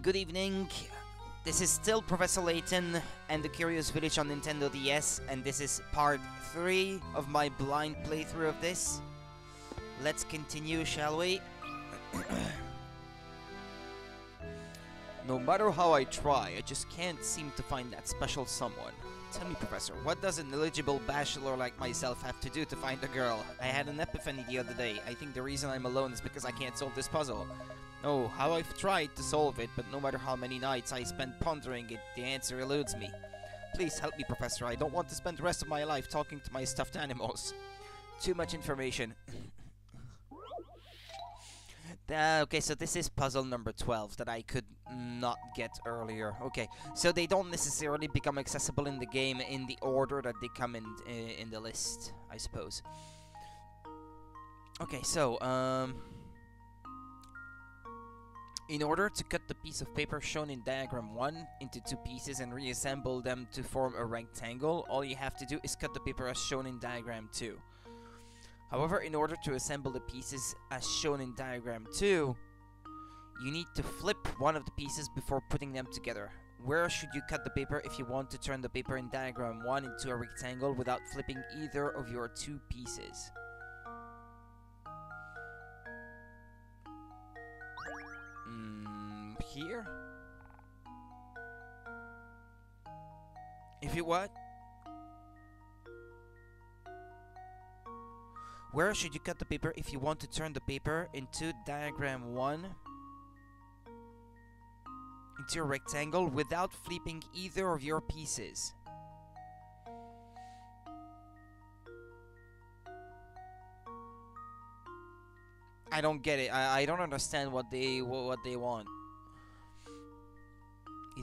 Good evening. This is still Professor Layton and the Curious Village on Nintendo DS, and this is part 3 of my blind playthrough of this. Let's continue, shall we? no matter how I try, I just can't seem to find that special someone. Tell me, Professor, what does an eligible bachelor like myself have to do to find a girl? I had an epiphany the other day. I think the reason I'm alone is because I can't solve this puzzle. Oh, how I've tried to solve it, but no matter how many nights I spend pondering it, the answer eludes me. Please help me, Professor. I don't want to spend the rest of my life talking to my stuffed animals. Too much information. uh, okay, so this is puzzle number 12 that I could not get earlier. Okay, so they don't necessarily become accessible in the game in the order that they come in uh, in the list, I suppose. Okay, so, um... In order to cut the piece of paper shown in diagram 1 into two pieces and reassemble them to form a rectangle, all you have to do is cut the paper as shown in diagram 2. However, in order to assemble the pieces as shown in diagram 2, you need to flip one of the pieces before putting them together. Where should you cut the paper if you want to turn the paper in diagram 1 into a rectangle without flipping either of your two pieces? Here? If you what? Where should you cut the paper if you want to turn the paper into diagram 1 into a rectangle without flipping either of your pieces? I don't get it. I, I don't understand what they what they want.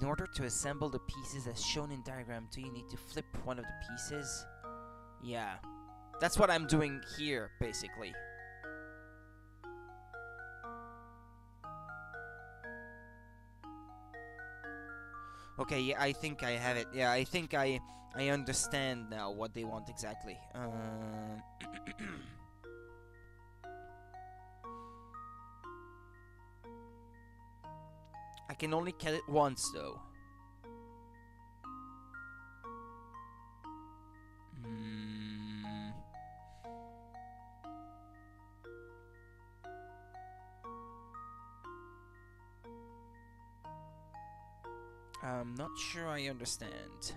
In order to assemble the pieces as shown in diagram 2, you need to flip one of the pieces. Yeah. That's what I'm doing here, basically. Okay, yeah, I think I have it. Yeah, I think I I understand now what they want exactly. Um... can only cut it once, though. Hmm. I'm not sure I understand.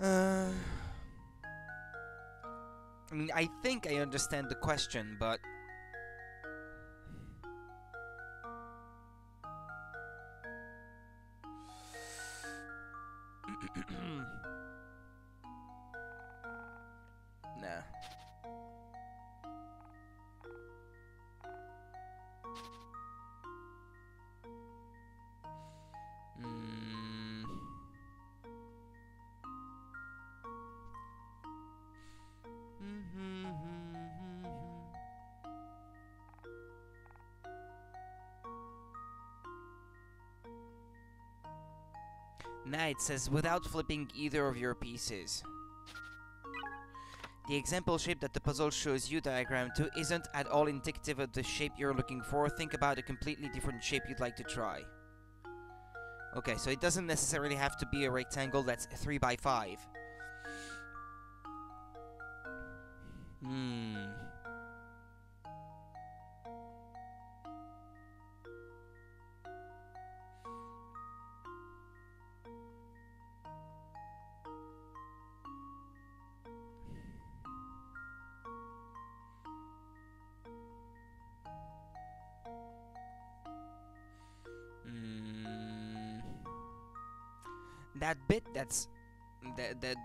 Uh, I mean, I think I understand the question, but it says without flipping either of your pieces. The example shape that the puzzle shows you diagram to isn't at all indicative of the shape you're looking for. Think about a completely different shape you'd like to try. Okay, so it doesn't necessarily have to be a rectangle that's 3 by 5 Hmm.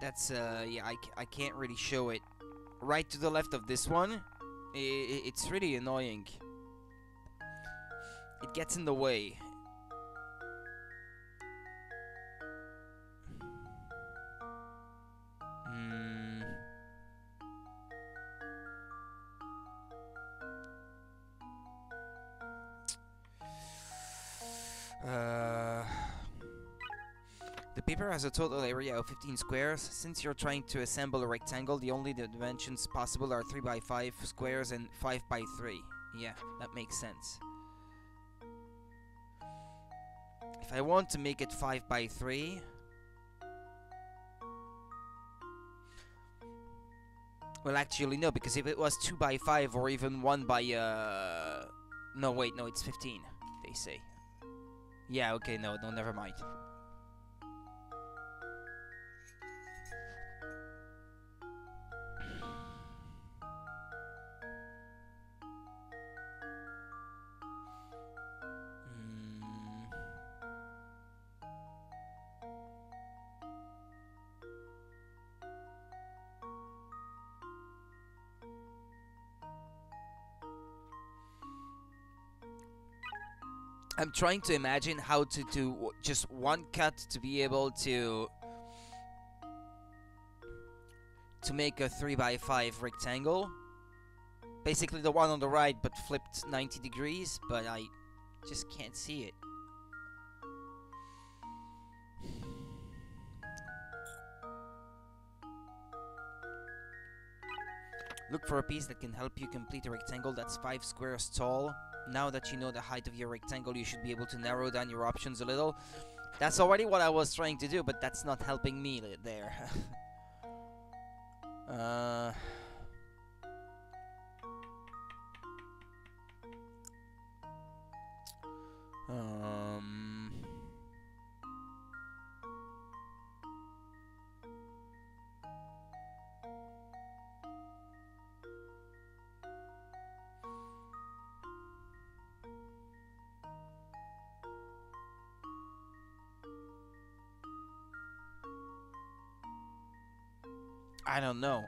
That's uh yeah I, I can't really show it right to the left of this one. It's really annoying. It gets in the way the paper has a total area of 15 squares. Since you're trying to assemble a rectangle, the only dimensions possible are 3 by 5 squares and 5 by 3. Yeah, that makes sense. If I want to make it 5 by 3 Well, actually, no, because if it was 2 by 5 or even 1 by, uh... No, wait, no, it's 15, they say. Yeah, okay, no, no, never mind. I'm trying to imagine how to do just one cut to be able to to make a 3 by 5 rectangle. Basically the one on the right but flipped 90 degrees, but I just can't see it. Look for a piece that can help you complete a rectangle that's 5 squares tall now that you know the height of your rectangle, you should be able to narrow down your options a little. That's already what I was trying to do, but that's not helping me there. uh... Um... I don't know.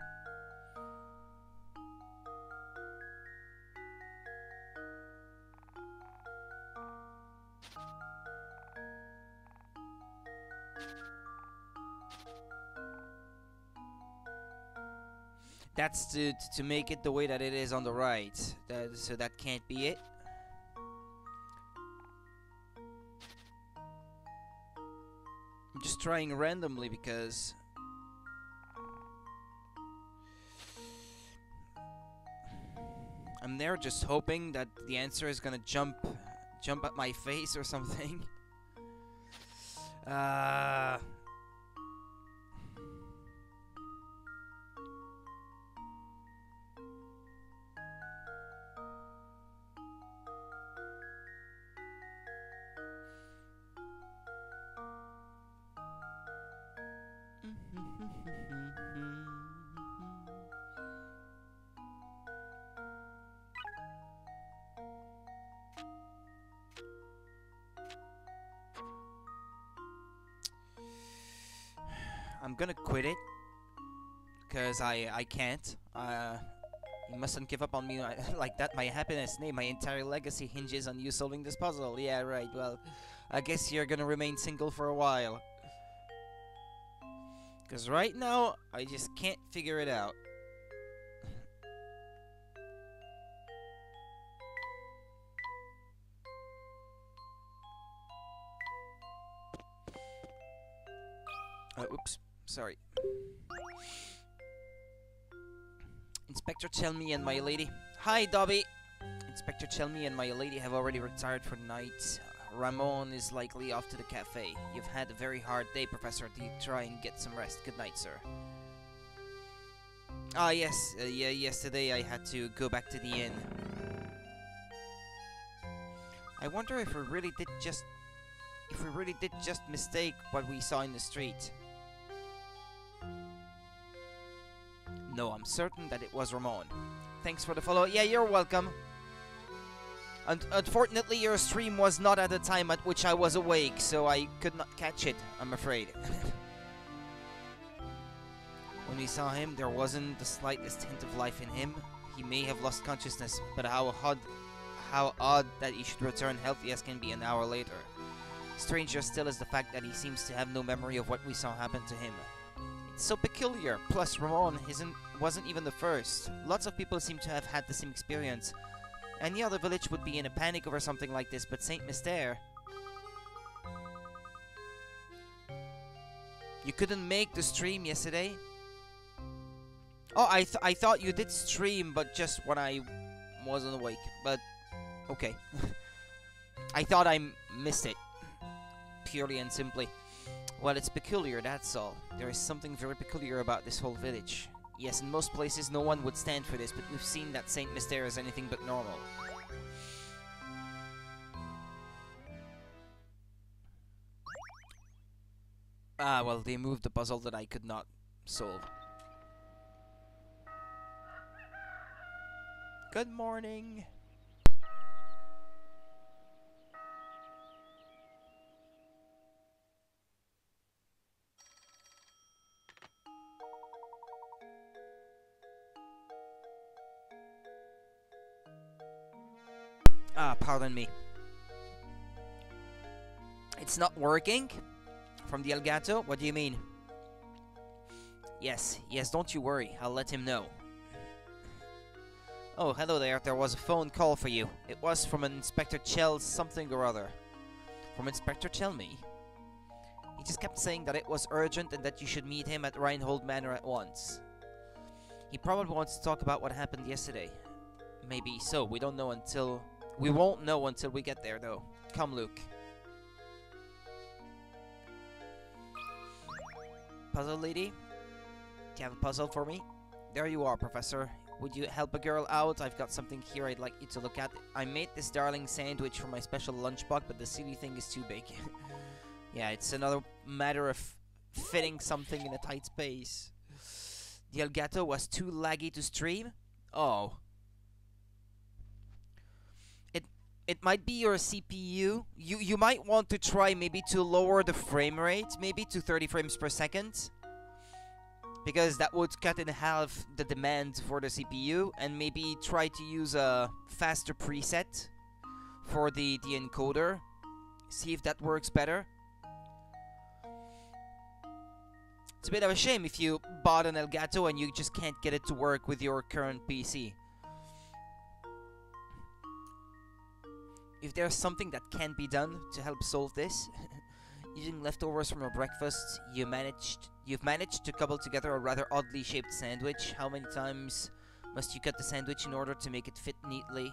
That's to, to make it the way that it is on the right. That, so that can't be it. I'm just trying randomly because I'm there just hoping that the answer is gonna jump jump at my face or something. Uh I'm gonna quit it because I I can't. Uh, you mustn't give up on me like that. My happiness, nay, my entire legacy hinges on you solving this puzzle. Yeah, right. Well, I guess you're gonna remain single for a while. Because right now, I just can't figure it out. Sorry. Inspector Chelmey and my lady. Hi, Dobby! Inspector Chelmey and my lady have already retired for the night. Ramon is likely off to the cafe. You've had a very hard day, Professor. Do you try and get some rest? Good night, sir. Ah, yes. Uh, yeah, yesterday I had to go back to the inn. I wonder if we really did just... If we really did just mistake what we saw in the street. No, I'm certain that it was Ramon. Thanks for the follow. Yeah, you're welcome. Un unfortunately, your stream was not at the time at which I was awake, so I could not catch it, I'm afraid. when we saw him, there wasn't the slightest hint of life in him. He may have lost consciousness, but how odd, how odd that he should return healthy as can be an hour later. Stranger still is the fact that he seems to have no memory of what we saw happen to him. So peculiar. Plus, Ramon isn't wasn't even the first. Lots of people seem to have had the same experience. Any other village would be in a panic over something like this, but Saint Mystere... You couldn't make the stream yesterday? Oh, I, th I thought you did stream, but just when I wasn't awake. But, okay. I thought I missed it. purely and simply. Well, it's peculiar, that's all. There is something very peculiar about this whole village. Yes, in most places no one would stand for this, but we've seen that Saint Mystere is anything but normal. Ah, well, they moved the puzzle that I could not solve. Good morning. Ah, pardon me. It's not working? From the Elgato? What do you mean? Yes, yes, don't you worry. I'll let him know. Oh, hello there. There was a phone call for you. It was from Inspector Chell something or other. From Inspector Chelmey? He just kept saying that it was urgent and that you should meet him at Reinhold Manor at once. He probably wants to talk about what happened yesterday. Maybe so. We don't know until... We won't know until we get there, though. Come, Luke. Puzzle lady? Do you have a puzzle for me? There you are, Professor. Would you help a girl out? I've got something here I'd like you to look at. I made this darling sandwich for my special lunchbox, but the silly thing is too big. yeah, it's another matter of fitting something in a tight space. The Elgato was too laggy to stream? Oh. It might be your CPU. You you might want to try maybe to lower the frame rate, maybe to 30 frames per second because that would cut in half the demand for the CPU and maybe try to use a faster preset for the, the encoder see if that works better. It's a bit of a shame if you bought an Elgato and you just can't get it to work with your current PC if there's something that can be done to help solve this Using leftovers from your breakfast, you managed you've managed to cobble together a rather oddly shaped sandwich. How many times must you cut the sandwich in order to make it fit neatly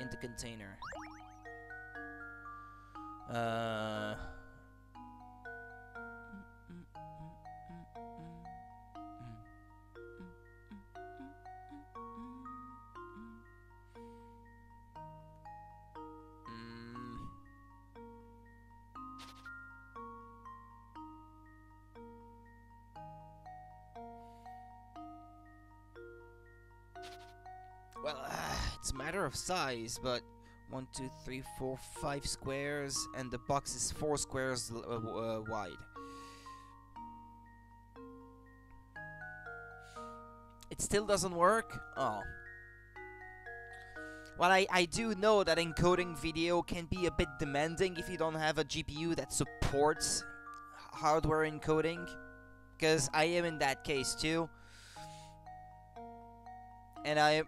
in the container? Uh Well, uh, it's a matter of size, but one, two, three, four, five squares, and the box is four squares uh, uh, wide. It still doesn't work? Oh. Well, I, I do know that encoding video can be a bit demanding if you don't have a GPU that supports hardware encoding. Because I am in that case too. And I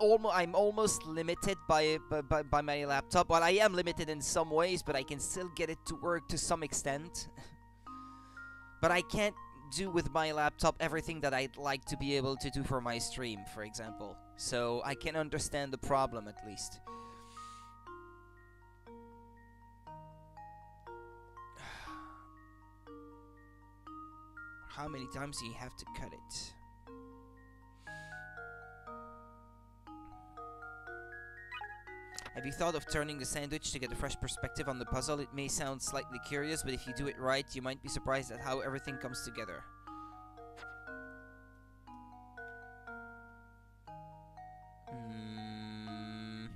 almost I'm almost limited by, by by my laptop. Well, I am limited in some ways, but I can still get it to work to some extent. but I can't do with my laptop everything that I'd like to be able to do for my stream, for example. So I can understand the problem at least. How many times do you have to cut it? Have you thought of turning the sandwich to get a fresh perspective on the puzzle? It may sound slightly curious, but if you do it right, you might be surprised at how everything comes together. Mm.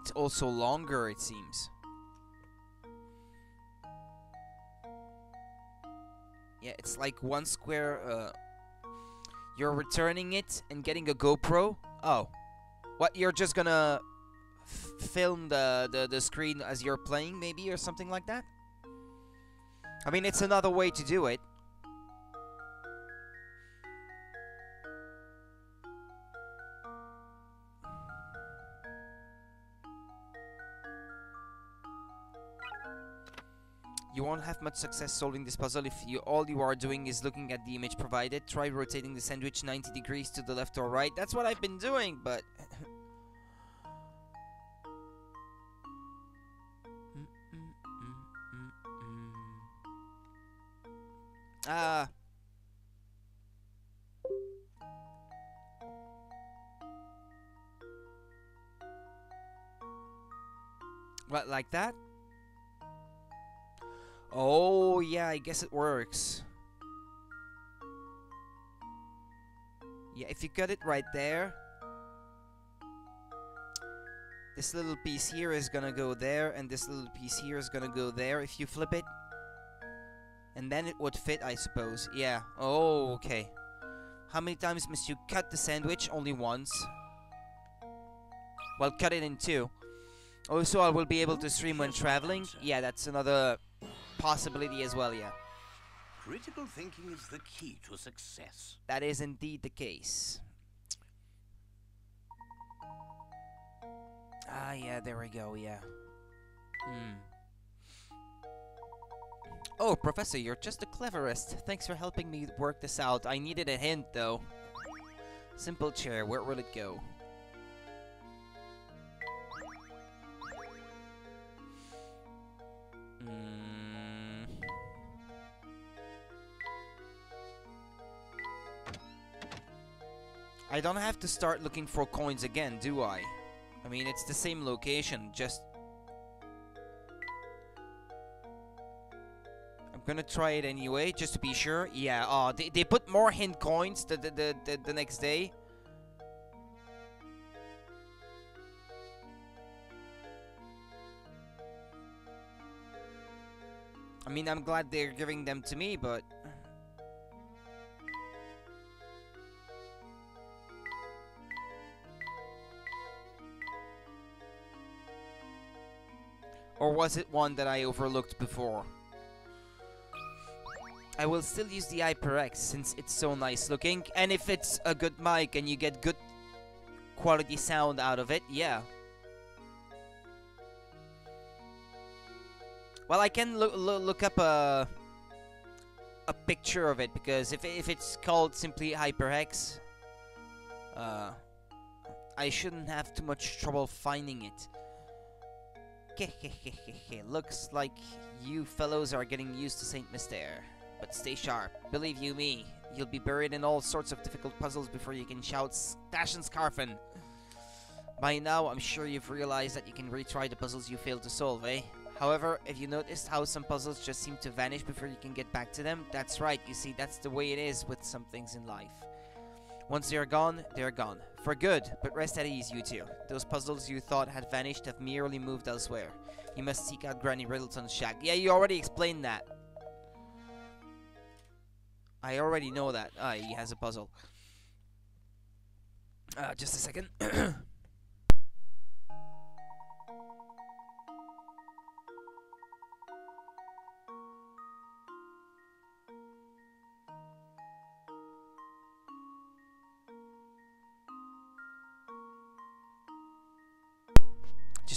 It's also longer, it seems. Yeah, it's like one square. Uh, you're returning it and getting a GoPro. Oh, what? You're just gonna film the, the the screen as you're playing, maybe, or something like that. I mean, it's another way to do it. Won't have much success solving this puzzle if you all you are doing is looking at the image provided. Try rotating the sandwich 90 degrees to the left or right. That's what I've been doing, but... Ah... What, like that? Oh, yeah, I guess it works. Yeah, if you cut it right there, this little piece here is gonna go there, and this little piece here is gonna go there if you flip it. And then it would fit, I suppose. Yeah. Oh, okay. How many times must you cut the sandwich? Only once. Well, cut it in two. Also, I will be able to stream when traveling. Yeah, that's another possibility as well, yeah. Critical thinking is the key to success. That is indeed the case. Ah, yeah, there we go, yeah. Hmm. Oh, Professor, you're just the cleverest. Thanks for helping me work this out. I needed a hint, though. Simple chair, where will it go? I don't have to start looking for coins again, do I? I mean, it's the same location, just... I'm gonna try it anyway, just to be sure. Yeah, oh, they, they put more hint coins the, the, the, the, the next day. I mean, I'm glad they're giving them to me, but... Or was it one that I overlooked before? I will still use the HyperX since it's so nice looking. And if it's a good mic and you get good quality sound out of it, yeah. Well, I can look look up a a picture of it because if if it's called simply HyperX, uh, I shouldn't have too much trouble finding it. Looks like you fellows are getting used to Saint Mystere. But stay sharp. Believe you me, you'll be buried in all sorts of difficult puzzles before you can shout Stash and Scarfin. By now, I'm sure you've realized that you can retry the puzzles you failed to solve, eh? However, if you noticed how some puzzles just seem to vanish before you can get back to them, that's right, you see, that's the way it is with some things in life. Once they're gone, they're gone. For good, but rest at ease, you two. Those puzzles you thought had vanished have merely moved elsewhere. You must seek out Granny Riddleton's shack. Yeah, you already explained that. I already know that. Ah, he has a puzzle. Uh, just a second.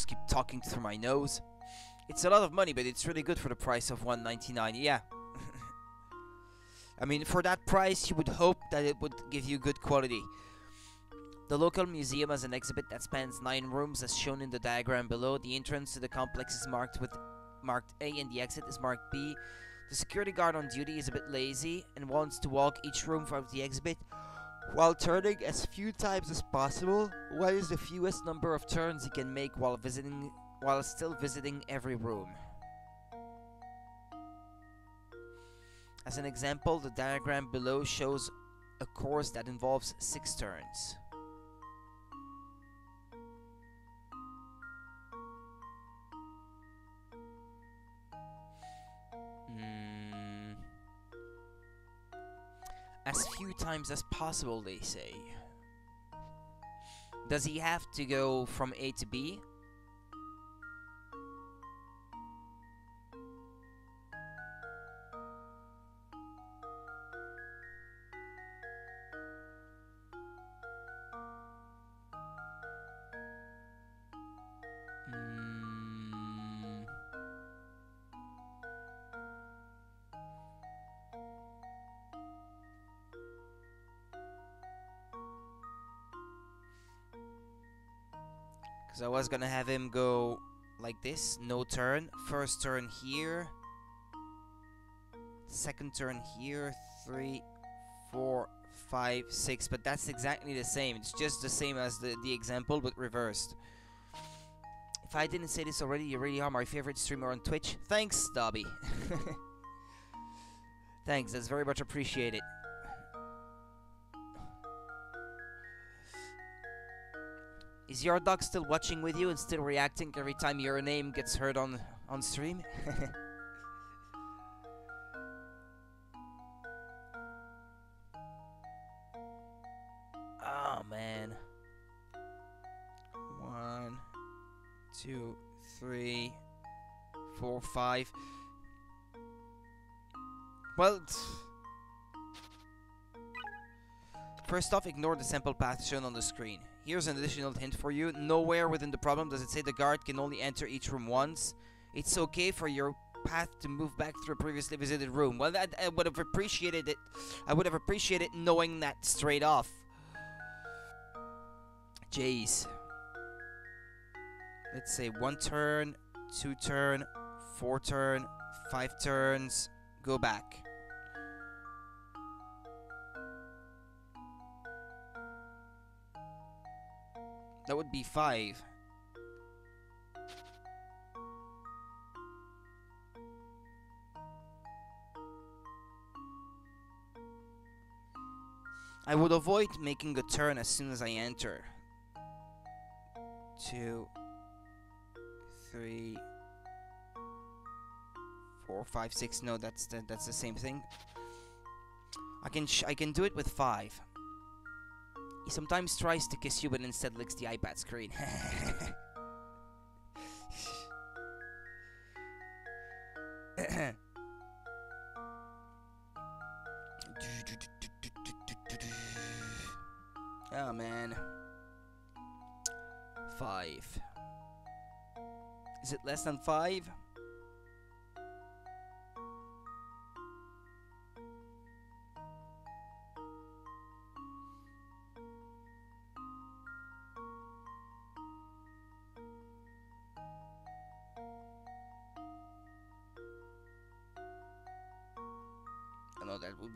just keep talking through my nose. It's a lot of money, but it's really good for the price of 1.99. Yeah. I mean, for that price, you would hope that it would give you good quality. The local museum has an exhibit that spans nine rooms, as shown in the diagram below. The entrance to the complex is marked with marked A, and the exit is marked B. The security guard on duty is a bit lazy and wants to walk each room from the exhibit while turning as few times as possible, what is the fewest number of turns he can make while visiting while still visiting every room? As an example, the diagram below shows a course that involves 6 turns. As few times as possible, they say. Does he have to go from A to B? I was gonna have him go like this, no turn. First turn here. Second turn here. Three, four, five, six. But that's exactly the same. It's just the same as the, the example, but reversed. If I didn't say this already, you really are my favorite streamer on Twitch. Thanks, Dobby. Thanks, that's very much appreciated. Is your dog still watching with you and still reacting every time your name gets heard on on stream? oh man. One, two, three, four, five. Well, first off, ignore the sample path shown on the screen. Here's an additional hint for you. Nowhere within the problem does it say the guard can only enter each room once. It's okay for your path to move back through a previously visited room. Well, I, I would have appreciated it. I would have appreciated knowing that straight off. Jeez. Let's say one turn, two turn, four turn, five turns, go back. That would be five. I would avoid making a turn as soon as I enter. Two, three, four, five, six. No, that's the, that's the same thing. I can I can do it with five. He sometimes tries to kiss you, but instead licks the iPad screen. oh man. Five. Is it less than five?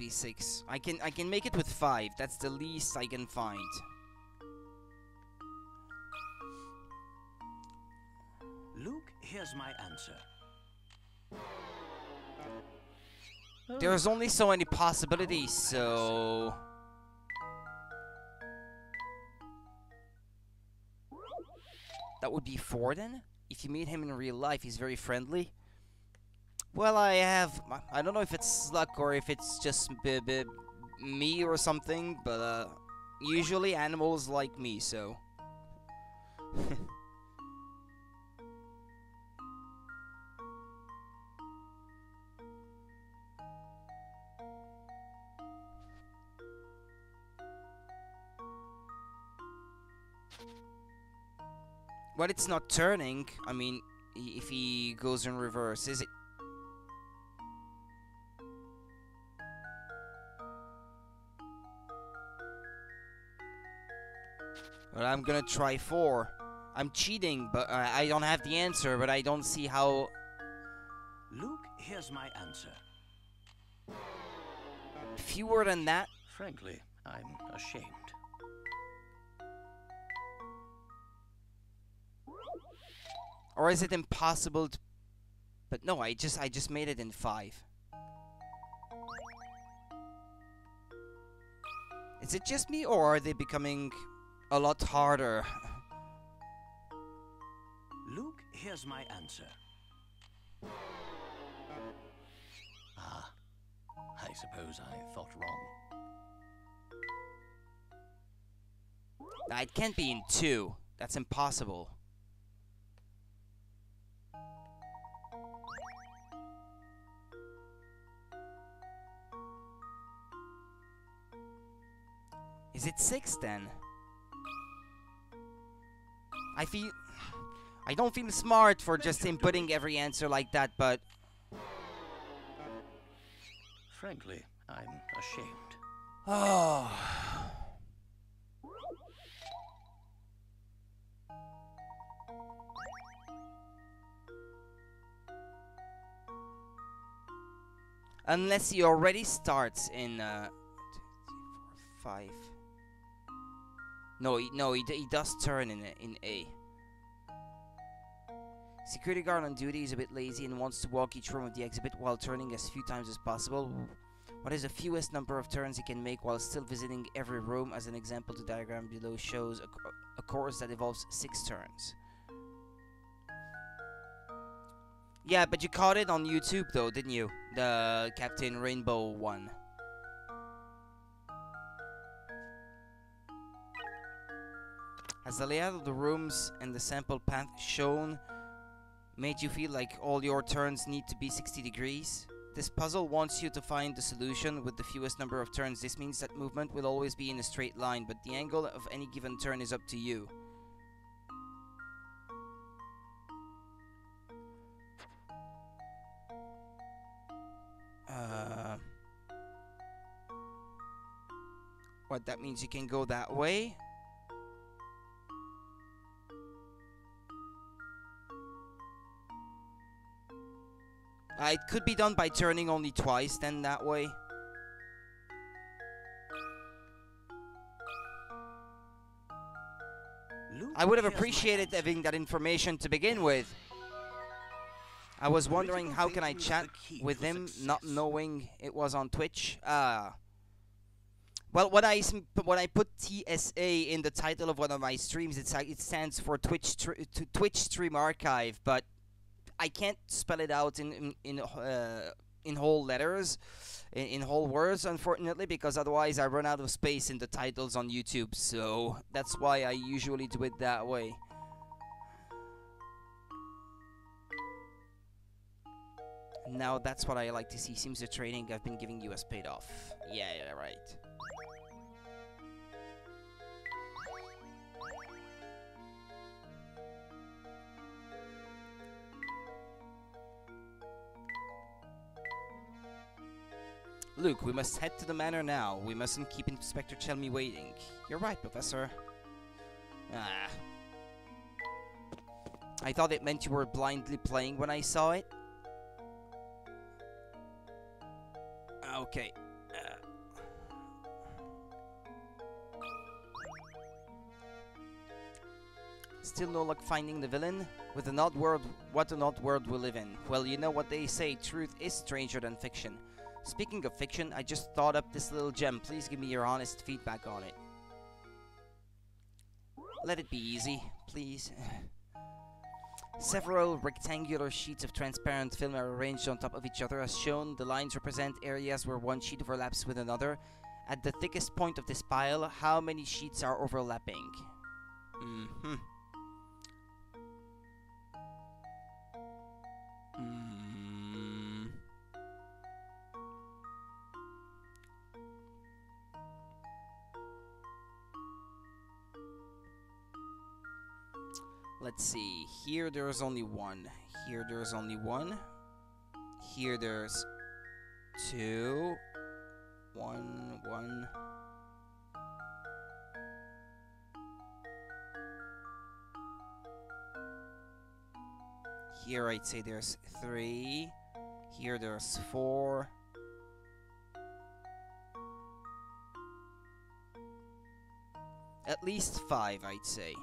Six. I can I can make it with five. That's the least I can find. Luke, here's my answer. There's only so many possibilities, so that would be four then. If you meet him in real life, he's very friendly. Well, I have. I don't know if it's luck or if it's just me or something, but uh, usually animals like me, so. Well, it's not turning. I mean, if he goes in reverse, is it? Well, I'm gonna try four. I'm cheating, but uh, I don't have the answer, but I don't see how. Luke, here's my answer. Fewer than that? Frankly, I'm ashamed. Or is it impossible to... But no, I just I just made it in five. Is it just me, or are they becoming a lot harder? Luke, here's my answer. Ah, I suppose I thought wrong. Nah, It can't be in two. That's impossible. Is it six then? I feel... I don't feel smart for just inputting every answer like that, but... Frankly, I'm ashamed. Oh... Unless he already starts in... Uh, two, three, four, five... No, he, no, he, he does turn in in A. Security guard on duty is a bit lazy and wants to walk each room of the exhibit while turning as few times as possible. What is the fewest number of turns he can make while still visiting every room? As an example, the diagram below shows a, a course that involves six turns. Yeah, but you caught it on YouTube though, didn't you? The Captain Rainbow one. Has the layout of the rooms and the sample path shown made you feel like all your turns need to be 60 degrees? This puzzle wants you to find the solution with the fewest number of turns. This means that movement will always be in a straight line, but the angle of any given turn is up to you. Uh, what that means you can go that way. Uh, it could be done by turning only twice, then that way. I would have appreciated having that information to begin with. I was wondering how can I chat with him not knowing it was on Twitch. Uh well, when I when I put TSA in the title of one of my streams, it's like it stands for Twitch Twitch Stream Archive, but I can't spell it out in in in, uh, in whole letters, in, in whole words, unfortunately, because otherwise I run out of space in the titles on YouTube. So that's why I usually do it that way. Now that's what I like to see. Seems the training I've been giving you has paid off. Yeah, yeah, right. Luke, we must head to the manor now. We mustn't keep Inspector Chelmey waiting. You're right, Professor. Ah. I thought it meant you were blindly playing when I saw it. Okay. uh, Still no luck finding the villain? With an odd world, what an odd world we live in. Well, you know what they say, truth is stranger than fiction. Speaking of fiction, I just thought up this little gem. Please give me your honest feedback on it. Let it be easy, please. Several rectangular sheets of transparent film are arranged on top of each other as shown. The lines represent areas where one sheet overlaps with another. At the thickest point of this pile, how many sheets are overlapping? Mm. Let's see. Here there's only one. Here there's only one. Here there's two. One, one. Here I'd say there's three. Here there's four. At least five, I'd say.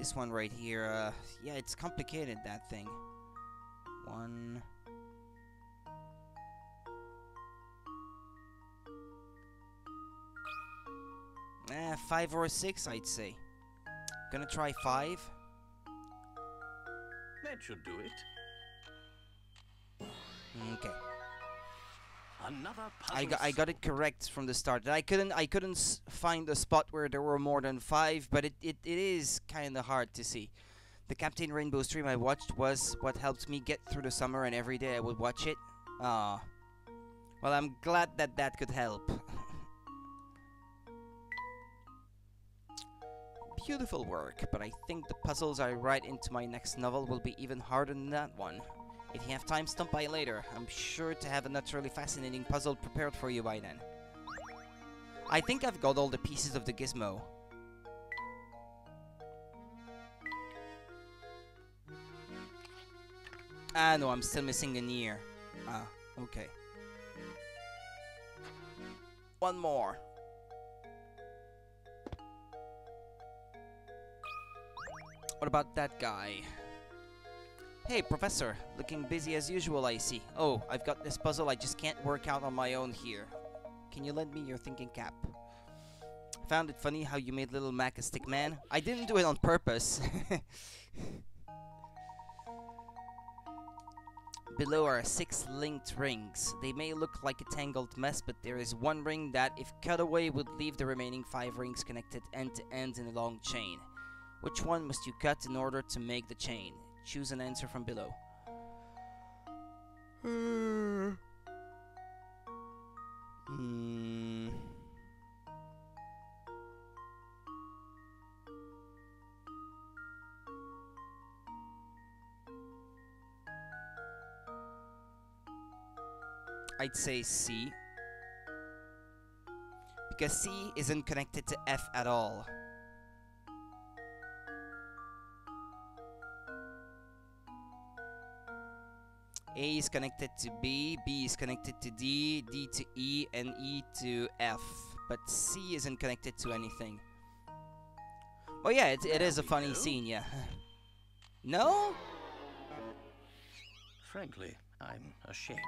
This one right here, uh, yeah, it's complicated, that thing. One. Eh, five or six, I'd say. Gonna try five. That should do it. Okay. Another. I got I got it correct from the start. I couldn't I couldn't s- find a spot where there were more than five, but it, it, it is kind of hard to see. The Captain Rainbow stream I watched was what helped me get through the summer, and every day I would watch it. Ah, well, I'm glad that that could help. Beautiful work, but I think the puzzles I write into my next novel will be even harder than that one. If you have time, stop by later. I'm sure to have a naturally fascinating puzzle prepared for you by then. I think I've got all the pieces of the gizmo. Ah, no, I'm still missing an ear. Ah, okay. One more. What about that guy? Hey, Professor. Looking busy as usual, I see. Oh, I've got this puzzle I just can't work out on my own here. Can you lend me your thinking cap? Found it funny how you made little Mac a stick man. I didn't do it on purpose. Below are six linked rings. They may look like a tangled mess, but there is one ring that, if cut away, would leave the remaining five rings connected end to end in a long chain. Which one must you cut in order to make the chain? Choose an answer from below. Hmm. I'd say C. Because C isn't connected to F at all. A is connected to B, B is connected to D, D to E, and E to F. But C isn't connected to anything. Oh yeah, it, it is a funny scene, yeah. no? Frankly, I'm ashamed.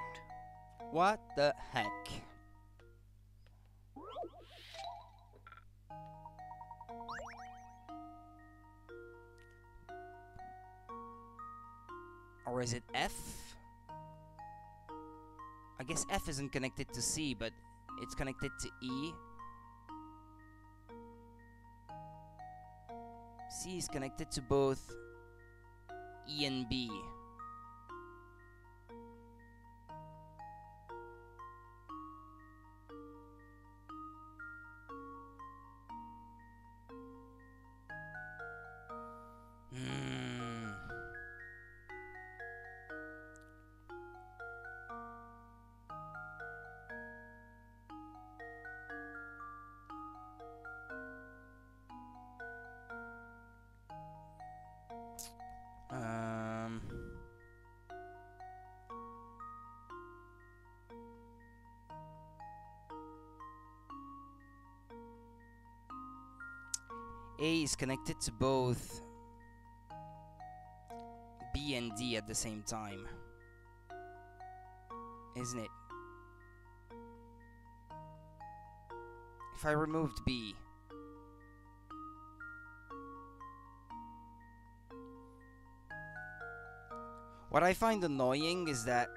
What the heck? Or is it F? I guess F isn't connected to C, but it's connected to E. C is connected to both E and B. A is connected to both B and D at the same time. Isn't it? If I removed B. What I find annoying is that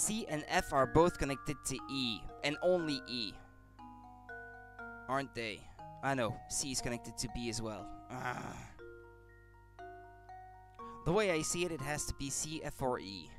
C and F are both connected to E, and only E. Aren't they? I know, C is connected to B as well. Ah. The way I see it, it has to be C, F, or E.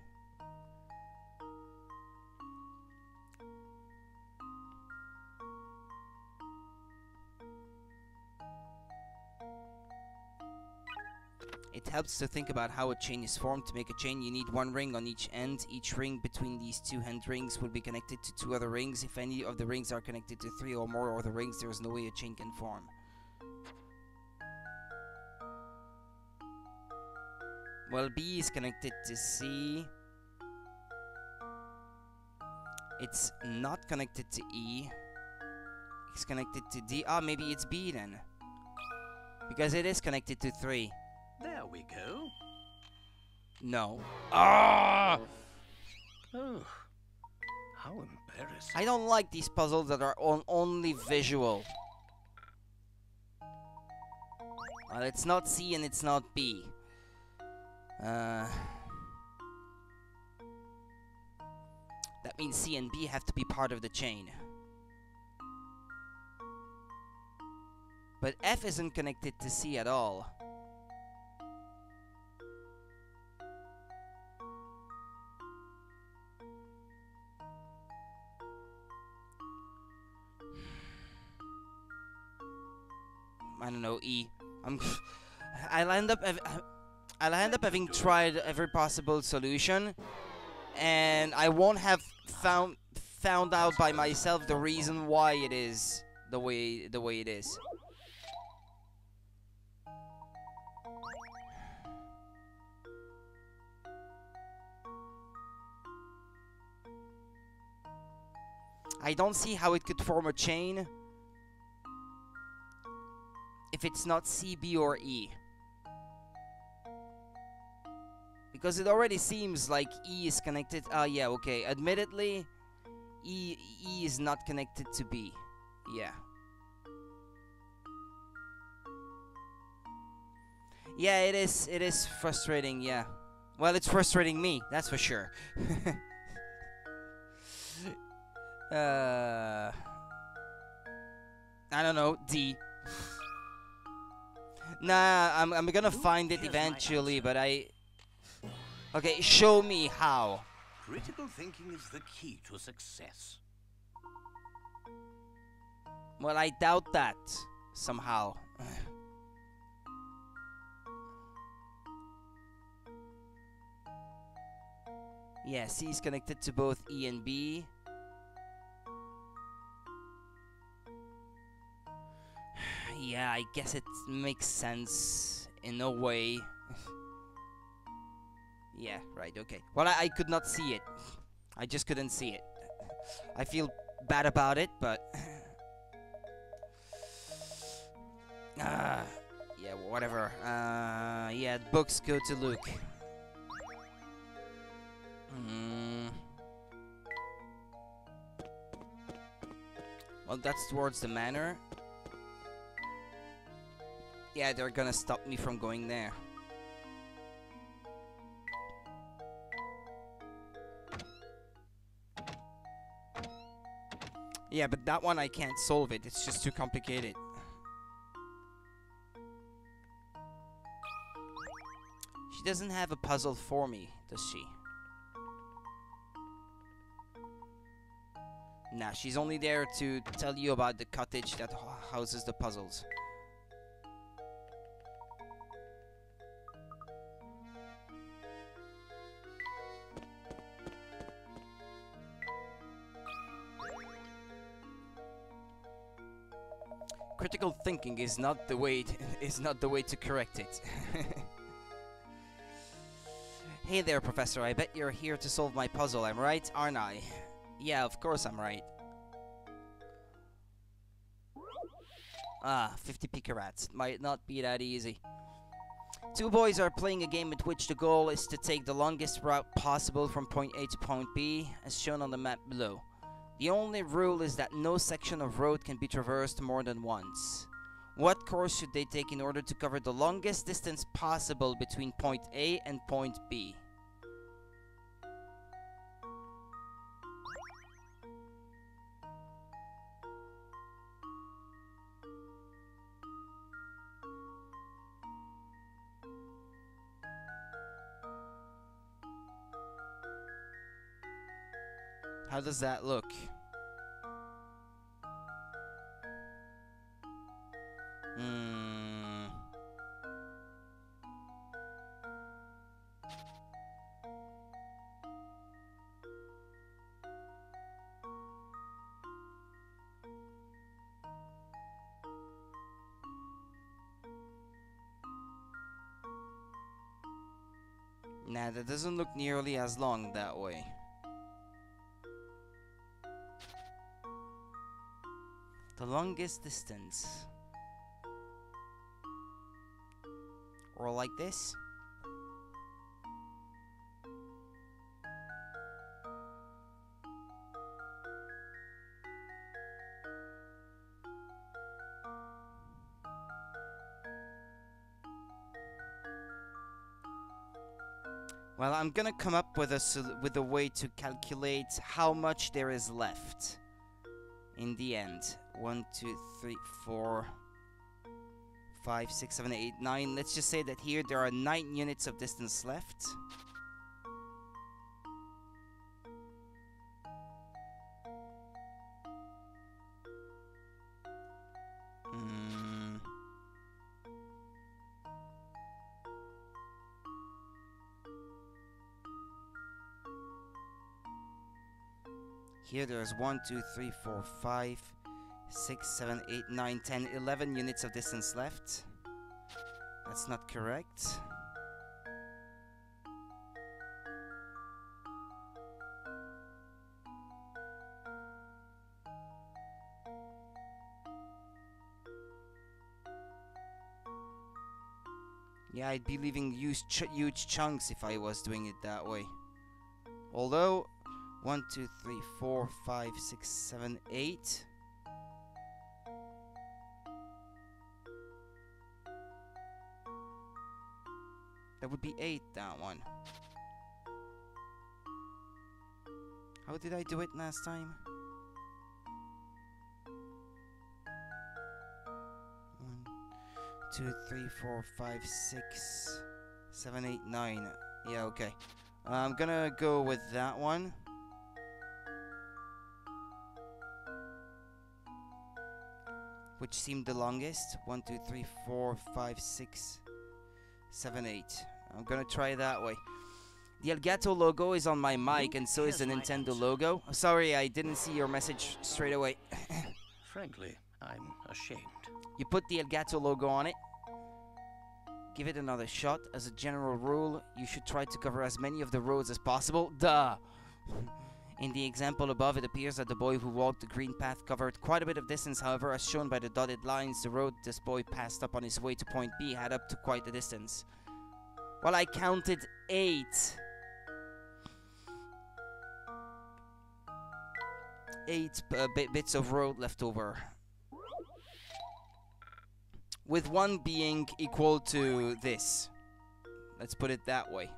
helps to think about how a chain is formed. To make a chain, you need one ring on each end. Each ring between these two hand rings will be connected to two other rings. If any of the rings are connected to three or more other rings, there is no way a chain can form. Well, B is connected to C. It's not connected to E. It's connected to D. Ah, maybe it's B then. Because it is connected to 3. There we go. No. Ah! Oh, how embarrassing. I don't like these puzzles that are on only visual. Well, it's not C and it's not B. Uh, that means C and B have to be part of the chain. But F isn't connected to C at all. I don't know, E. I'm I'll end up I'll end up having tried every possible solution and I won't have found found out by myself the reason why it is the way the way it is. I don't see how it could form a chain if it's not C, B, or E. Because it already seems like E is connected. Ah, yeah, okay. Admittedly, E, e is not connected to B. Yeah. Yeah, it is. It is frustrating. Yeah. Well, it's frustrating me. That's for sure. uh, I don't know. D. Nah, I'm I'm gonna find it eventually, but I. Okay, show me how. Critical thinking is the key to success. Well, I doubt that somehow. yeah, C is connected to both E and B. yeah, I guess it makes sense in a way. yeah, right, okay. Well, I, I could not see it. I just couldn't see it. I feel bad about it, but... uh, yeah, whatever. Uh, yeah, books go to Luke. Mm. Well, that's towards the manor. Yeah, they're gonna stop me from going there. Yeah, but that one I can't solve it. It's just too complicated. She doesn't have a puzzle for me, does she? Nah, she's only there to tell you about the cottage that houses the puzzles. Critical thinking is not the way to, is not the way to correct it. hey there, Professor. I bet you're here to solve my puzzle. I'm right, aren't I? Yeah, of course I'm right. Ah, 50 picarats. Might not be that easy. Two boys are playing a game at which the goal is to take the longest route possible from point A to point B, as shown on the map below. The only rule is that no section of road can be traversed more than once. What course should they take in order to cover the longest distance possible between point A and point B? How does that look? Hmm. Nah, that doesn't look nearly as long that way. The longest distance. Or like this. Well, I'm gonna come up with a with a way to calculate how much there is left in the end. One, two, three, four, five, six, seven, eight, nine. Let's just say that here there are nine units of distance left. Hmm. Here there's 1, 2, 3, 4, 5, 6, 7, 8, 9, 10, 11 units of distance left. That's not correct. Yeah, I'd be leaving huge, ch huge chunks if I was doing it that way. Although, 1, 2, 3, 4, 5, 6, 7, 8... That would be 8, that one. How did I do it last time? One, two, three, four, five, six, seven, eight, nine. Yeah, okay. I'm gonna go with that one. Which seemed the longest. One, two, three, four, five, six, seven, eight. I'm gonna try that way. The Elgato logo is on my mic, and so is the Nintendo logo. Sorry, I didn't see your message straight away. Frankly, I'm ashamed. You put the Elgato logo on it. Give it another shot. As a general rule, you should try to cover as many of the roads as possible. Duh! In the example above, it appears that the boy who walked the green path covered quite a bit of distance. However, as shown by the dotted lines, the road this boy passed up on his way to point B had up to quite a distance. Well, I counted eight. Eight uh, bits of road left over. With one being equal to this. Let's put it that way.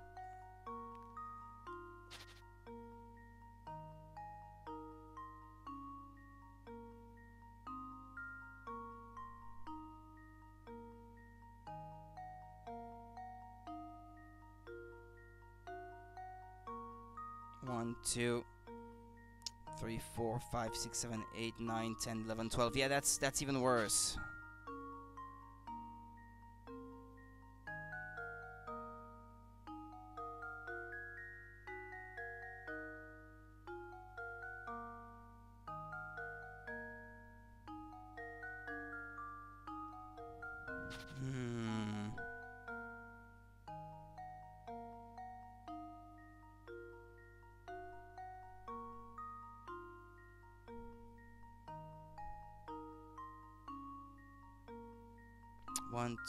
One, two, three, four, five, six, seven, eight, nine, ten, eleven, twelve. Yeah, that's that's even worse.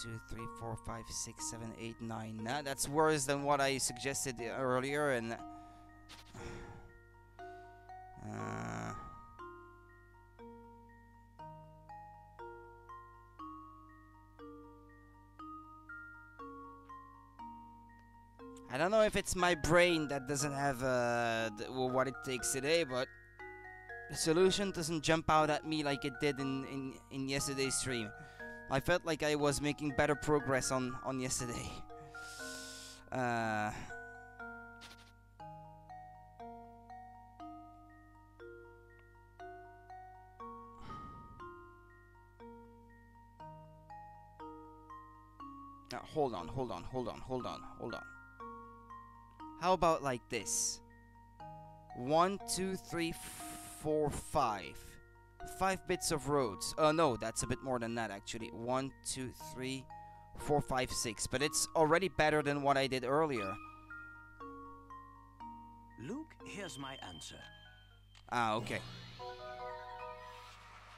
Two, three, four, five, six, seven, eight, nine. Nah, that's worse than what I suggested earlier, and. Uh, I don't know if it's my brain that doesn't have uh, what it takes today, but the solution doesn't jump out at me like it did in, in, in yesterday's stream. I felt like I was making better progress on, on yesterday. Uh, now, hold on, hold on, hold on, hold on, hold on. How about like this? One, two, three, four, five. Five bits of roads. Uh, no, that's a bit more than that actually. One, two, three, four, five, six. But it's already better than what I did earlier. Luke, here's my answer. Ah, okay.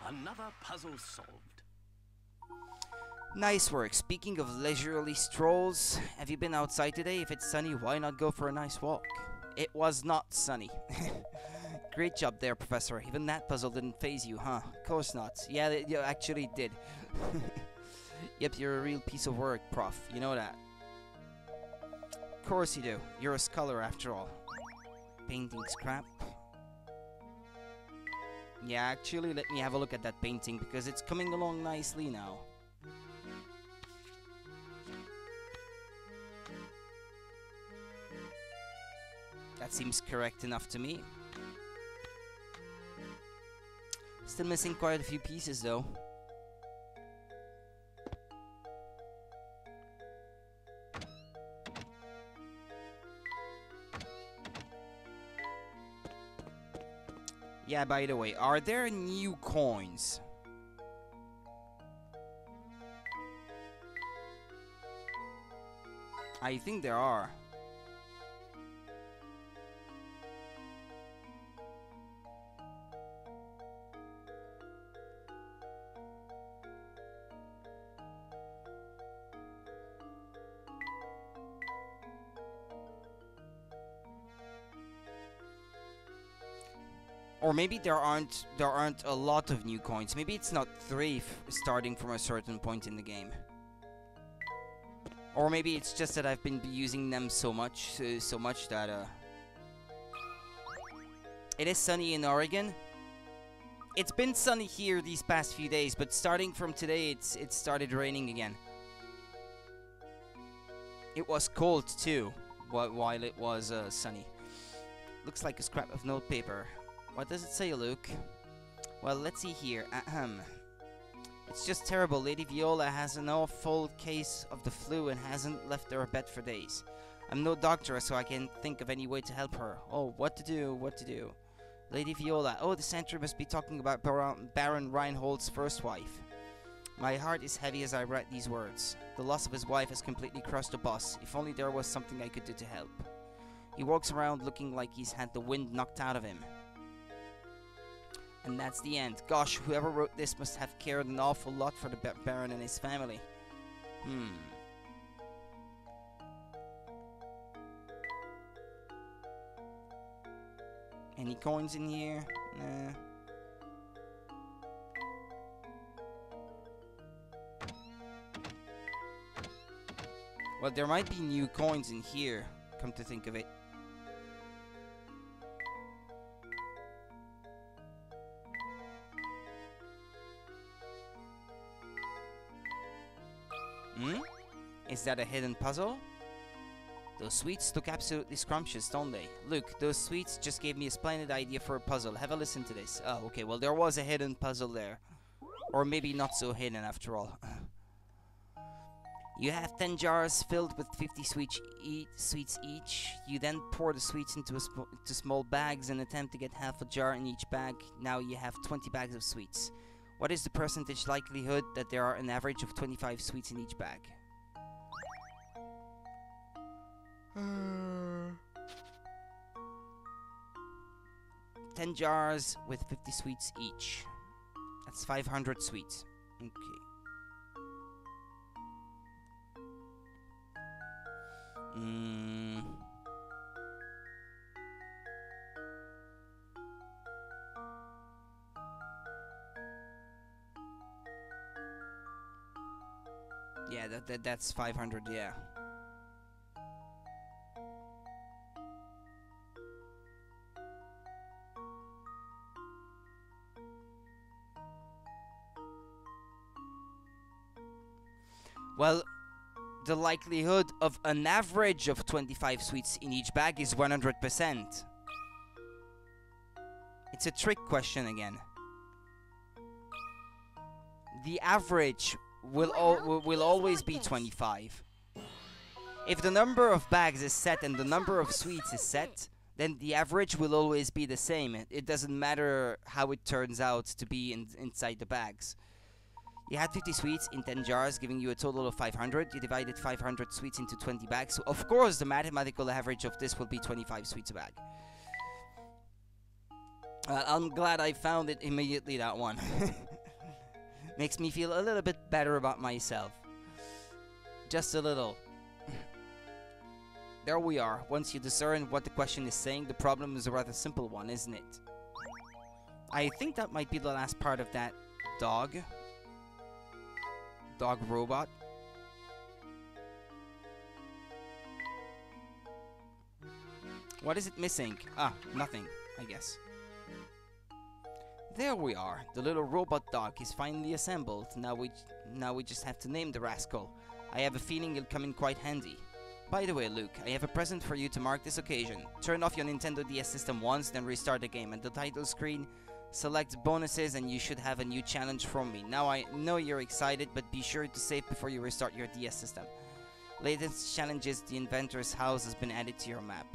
Another puzzle solved. Nice work. Speaking of leisurely strolls, have you been outside today? If it's sunny, why not go for a nice walk? It was not sunny. Great job there, Professor. Even that puzzle didn't phase you, huh? Of course not. Yeah, it- actually did. yep, you're a real piece of work, Prof. You know that. Of course you do. You're a scholar after all. Painting scrap. Yeah, actually, let me have a look at that painting because it's coming along nicely now. That seems correct enough to me. Still missing quite a few pieces though. Yeah, by the way, are there new coins? I think there are. Or maybe there aren't there aren't a lot of new coins. Maybe it's not three starting from a certain point in the game. Or maybe it's just that I've been using them so much, uh, so much that uh. It is sunny in Oregon. It's been sunny here these past few days, but starting from today, it's it started raining again. It was cold too, wh- while it was uh, sunny. Looks like a scrap of notepaper. What does it say, Luke? Well, let's see here. Ahem. It's just terrible. Lady Viola has an awful case of the flu and hasn't left her bed for days. I'm no doctor, so I can't think of any way to help her. Oh, what to do, what to do. Lady Viola. Oh, the sentry must be talking about Baron, Baron Reinhold's first wife. My heart is heavy as I write these words. The loss of his wife has completely crushed the boss. If only there was something I could do to help. He walks around looking like he's had the wind knocked out of him. And that's the end. Gosh, whoever wrote this must have cared an awful lot for the Baron and his family. Hmm. Any coins in here? Nah. Well, there might be new coins in here, come to think of it. Is that a hidden puzzle? Those sweets look absolutely scrumptious, don't they? Look, those sweets just gave me a splendid idea for a puzzle. Have a listen to this. Oh, okay, well, there was a hidden puzzle there. Or maybe not so hidden after all. You have 10 jars filled with 50 sweets, e sweets each. You then pour the sweets into, into small bags and attempt to get half a jar in each bag. Now you have 20 bags of sweets. What is the percentage likelihood that there are an average of 25 sweets in each bag? Ten jars with 50 sweets each. That's 500 sweets. Okay. Mm. Yeah, that, that that's 500, yeah. Well, the likelihood of an average of 25 sweets in each bag is 100%. It's a trick question again. The average will al- will- always be 25. If the number of bags is set and the number of sweets is set, then the average will always be the same. It, it doesn't matter how it turns out to be in, inside the bags. You had 50 sweets in 10 jars, giving you a total of 500. You divided 500 sweets into 20 bags. So, of course, the mathematical average of this will be 25 sweets a bag. Uh, I'm glad I found it immediately, that one. Makes me feel a little bit better about myself. Just a little. there we are. Once you discern what the question is saying, the problem is a rather simple one, isn't it? I think that might be the last part of that dog dog robot. What is it missing? Ah, nothing, I guess. There we are. The little robot dog is finally assembled. Now we now we just have to name the rascal. I have a feeling it'll come in quite handy. By the way, Luke, I have a present for you to mark this occasion. Turn off your Nintendo DS system once, then restart the game. And the title screen, select bonuses, and you should have a new challenge from me. Now I know you're excited, but be sure to save before you restart your DS system. Latest challenge is the inventor's house has been added to your map.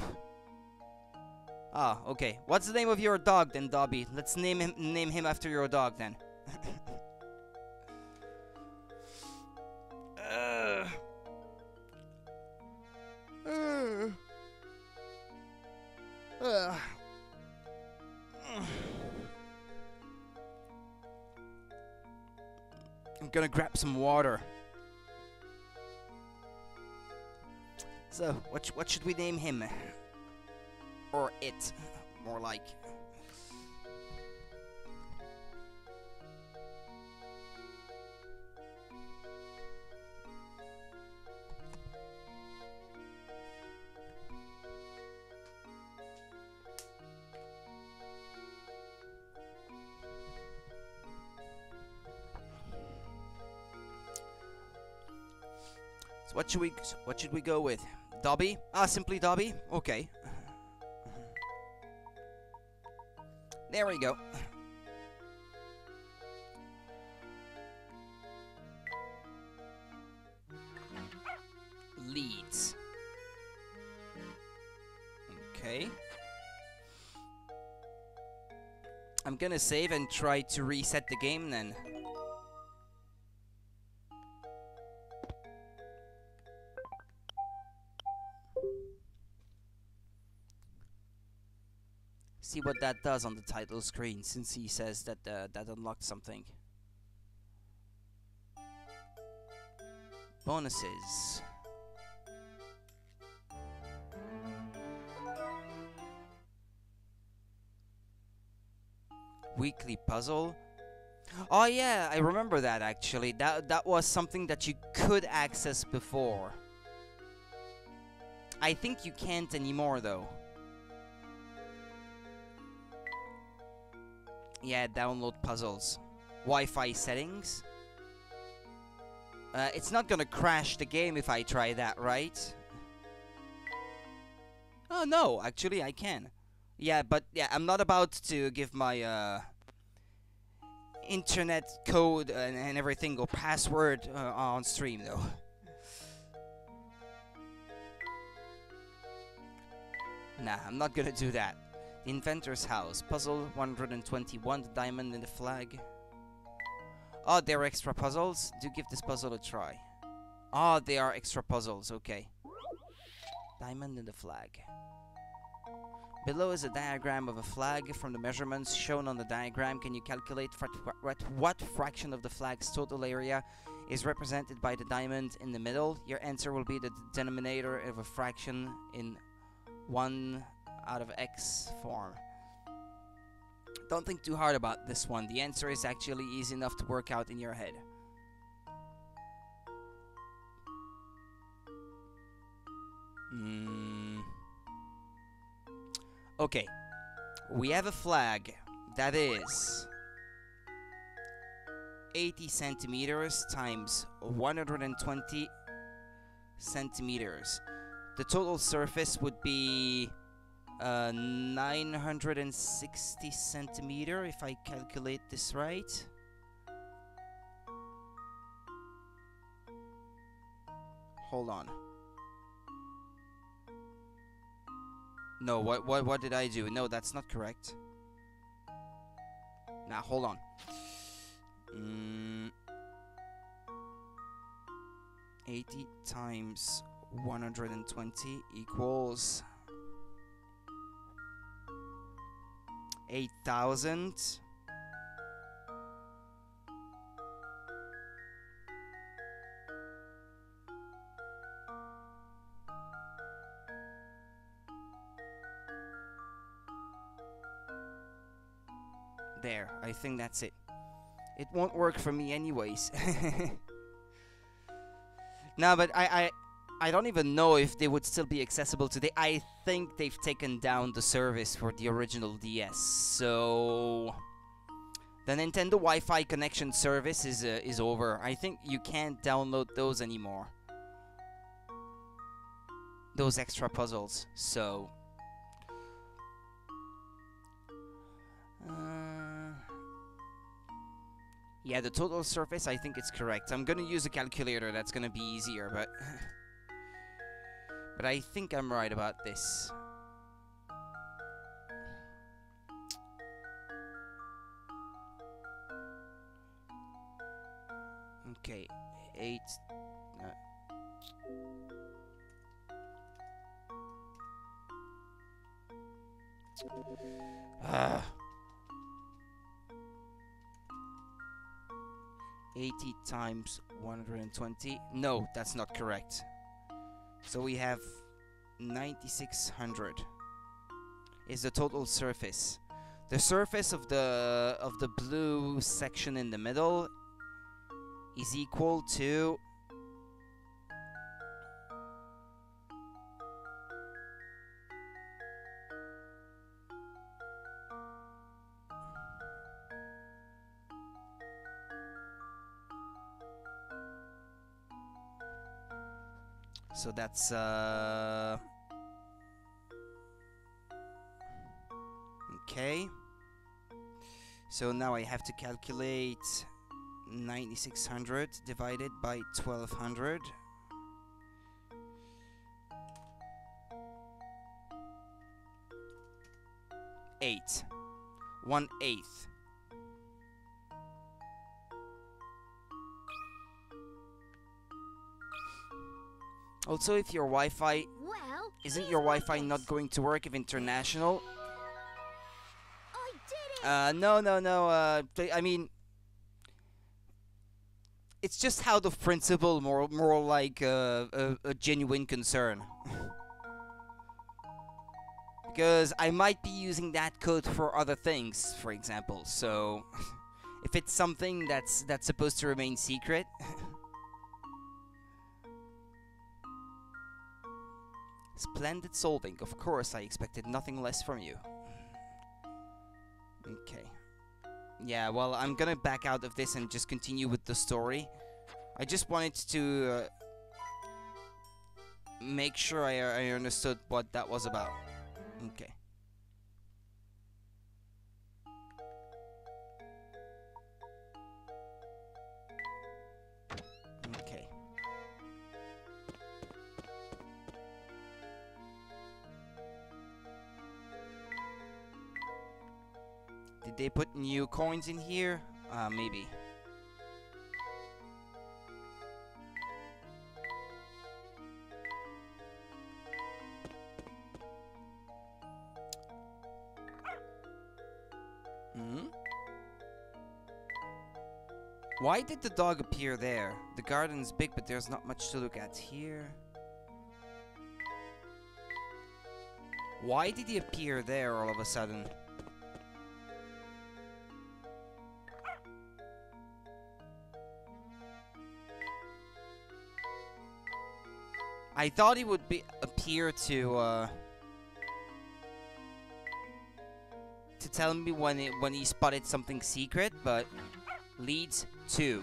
Ah, okay. What's the name of your dog then, Dobby? Let's name him name him after your dog then. uh. Uh. Uh. Gonna grab some water. So, what, what should we name him? Or it, more like. What should we what should we go with? Dobby? Ah, simply Dobby? Okay. There we go. Leads. Okay. I'm gonna save and try to reset the game then. See what that does on the title screen since he says that uh, that unlocked something. Bonuses. Weekly puzzle. Oh yeah, I remember that actually. That that was something that you could access before. I think you can't anymore though. Yeah, download puzzles. Wi-Fi settings. Uh, it's not gonna crash the game if I try that, right? Oh no, actually I can. Yeah, but yeah, I'm not about to give my uh, internet code and, and everything or password uh, on stream though. Nah, I'm not gonna do that. Inventor's House, puzzle 121, the diamond in the flag. Oh, there are extra puzzles? Do give this puzzle a try. Ah, oh, they are extra puzzles, okay. Diamond in the flag. Below is a diagram of a flag. From the measurements shown on the diagram, can you calculate what, what fraction of the flag's total area is represented by the diamond in the middle? Your answer will be the denominator of a fraction in 1 out of x form. Don't think too hard about this one. The answer is actually easy enough to work out in your head. Hmm. Okay. We have a flag that is 80 centimeters times 120 centimeters. The total surface would be uh, 960 centimeter if I calculate this right. Hold on. No, what what what did I do? No, that's not correct. Now, hold on. Mm, 80 times 120 equals 8,000. There, I think that's it. It won't work for me anyways. no, but I, I, I don't even know if they would still be accessible today. I think they've taken down the service for the original DS. So the Nintendo Wi-Fi connection service is uh, is over. I think you can't download those anymore. Those extra puzzles. So uh, yeah, the total surface, I think it's correct. I'm gonna use a calculator, that's gonna be easier, but... but I think I'm right about this. Okay, 8... Uh, ah... 80 times 120. No, that's not correct. So we have 9600 is the total surface. The surface of the of the blue section in the middle is equal to So that's uh Okay. So now I have to calculate 9600 divided by 1200. Eight. One eighth. Also, if your Wi-Fi Well, isn't your Wi-Fi not going to work if international? I did it! Uh, no, no, no. Uh, I mean, it's just out of principle, more, more like uh, a, a genuine concern. because I might be using that code for other things, for example. So, if it's something that's that's supposed to remain secret. Splendid solving. Of course, I expected nothing less from you. Okay. Yeah, well, I'm gonna back out of this and just continue with the story. I just wanted to uh, make sure I, I understood what that was about. Okay. Okay. Did they put new coins in here? Uh, maybe. Hmm? Why did the dog appear there? The garden's big, but there's not much to look at here. Why did he appear there all of a sudden? I thought he would be appear to uh, to tell me when it, when he spotted something secret, but leads to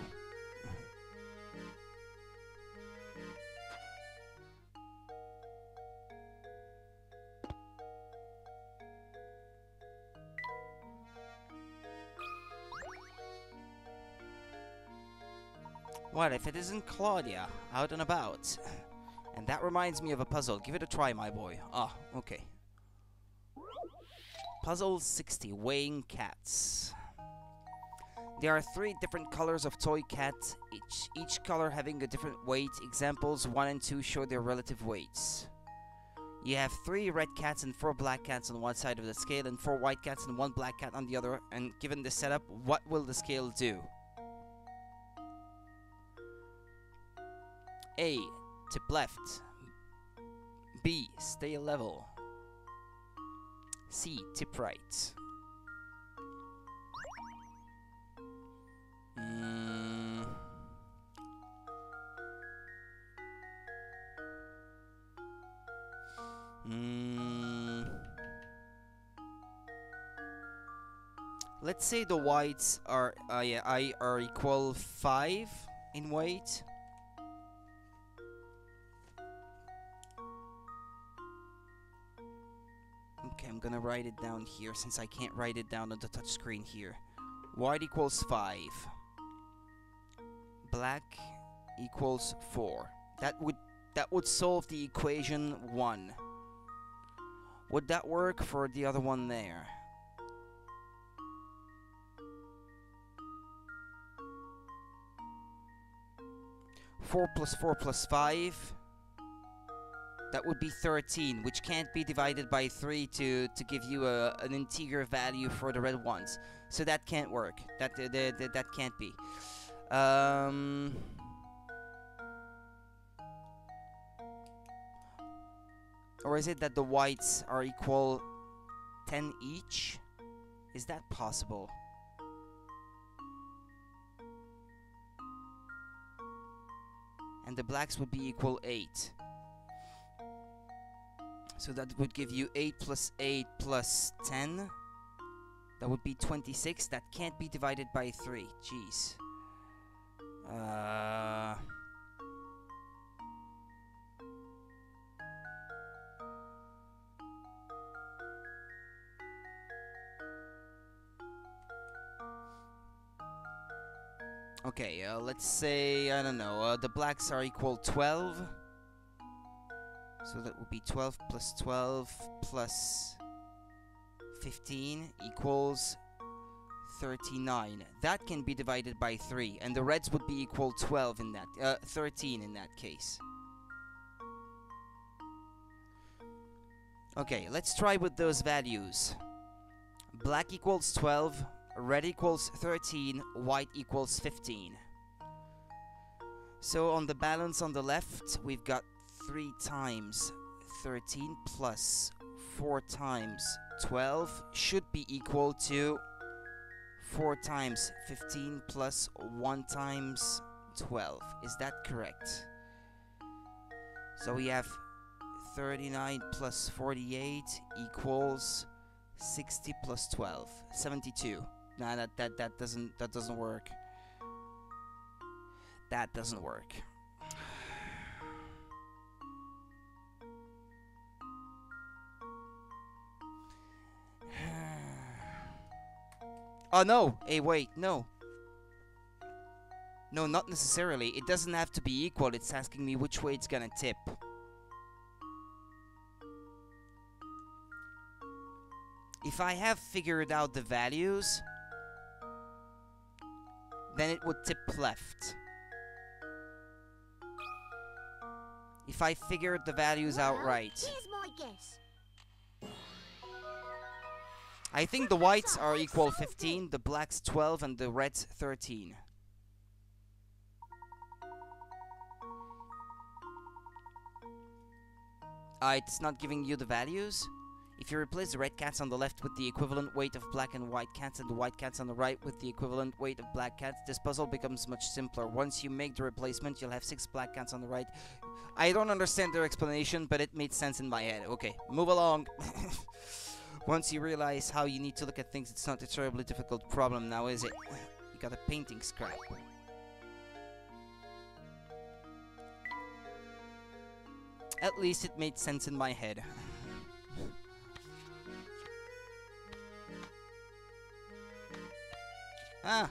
What if it isn't Claudia out and about? And that reminds me of a puzzle. Give it a try, my boy. Ah, okay. Puzzle 60 Weighing Cats. There are three different colors of toy cat, each, each color having a different weight. Examples 1 and 2 show their relative weights. You have three red cats and four black cats on one side of the scale, and four white cats and one black cat on the other. And given this setup, what will the scale do? A. Tip left. B. Stay level. C. Tip right. Mm. Mm. Let's say the whites are uh, yeah, I are equal five in weight. I'm gonna write it down here since I can't write it down on the touchscreen here. White equals 5. Black equals 4. That would that would solve the equation 1. Would that work for the other one there? Four plus four plus five. That would be 13, which can't be divided by 3 to, to give you a, an integer value for the red ones. So that can't work. That, that, that, that can't be. Um, or is it that the whites are equal 10 each? Is that possible? And the blacks would be equal 8. So that would give you 8 plus 8 plus 10. That would be 26. That can't be divided by 3. Jeez. Uh... Okay, uh, let's say, I don't know, uh, the blacks are equal 12. So that would be 12 plus 12 plus 15 equals 39. That can be divided by 3, and the reds would be equal 12 in that, uh, 13 in that case. Okay, let's try with those values. Black equals 12, red equals 13, white equals 15. So on the balance on the left, we've got 3 times 13 plus 4 times 12 should be equal to 4 times 15 plus 1 times 12. Is that correct? So we have 39 plus 48 equals 60 plus 12. 72. Nah, that, that, that doesn't that doesn't work. That doesn't work. Oh no! Hey, wait, no. No, not necessarily. It doesn't have to be equal. It's asking me which way it's gonna tip. If I have figured out the values, then it would tip left. If I figured the values out right. Here's my guess. I think the whites are equal 15, the blacks 12, and the reds 13. Uh, it's not giving you the values? If you replace the red cats on the left with the equivalent weight of black and white cats and the white cats on the right with the equivalent weight of black cats, this puzzle becomes much simpler. Once you make the replacement, you'll have six black cats on the right. I don't understand their explanation, but it made sense in my head. Okay, move along. Once you realize how you need to look at things, it's not a terribly difficult problem now, is it? You got a painting scrap. At least it made sense in my head. ah!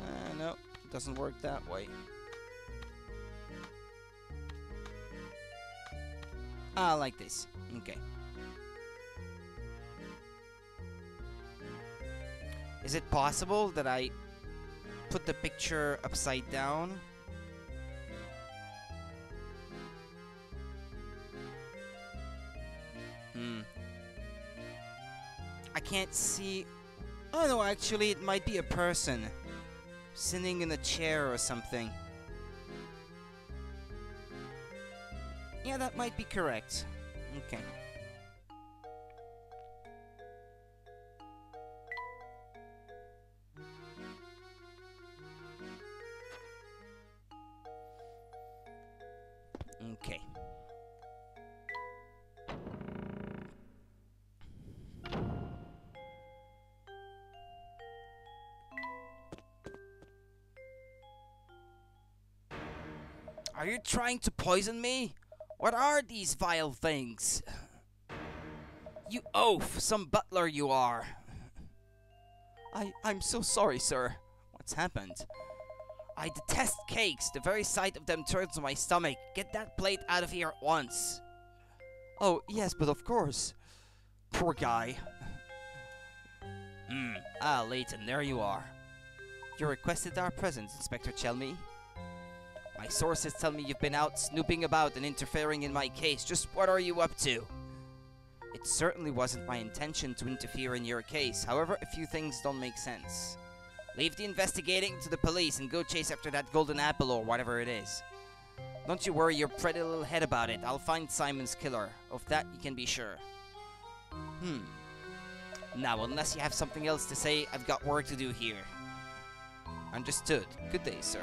Uh, no, it doesn't work that way. Ah, like this. Okay. Is it possible that I put the picture upside down? Hmm. I can't see. Oh no, actually, it might be a person sitting in a chair or something. Yeah, that might be correct. Okay. Okay. Are you trying to poison me? What are these vile things? You oaf, some butler you are. I I'm so sorry, sir. What's happened? I detest cakes. The very sight of them turns my stomach. Get that plate out of here at once. Oh, yes, but of course. Poor guy. Hmm. Ah, Layton, there you are. You requested our presence, Inspector Chelmey. My sources tell me you've been out snooping about and interfering in my case. Just what are you up to? It certainly wasn't my intention to interfere in your case. However, a few things don't make sense. Leave the investigating to the police and go chase after that golden apple or whatever it is. Don't you worry your pretty little head about it. I'll find Simon's killer. Of that you can be sure. Hmm. Now, unless you have something else to say, I've got work to do here. Understood. Good day, sir.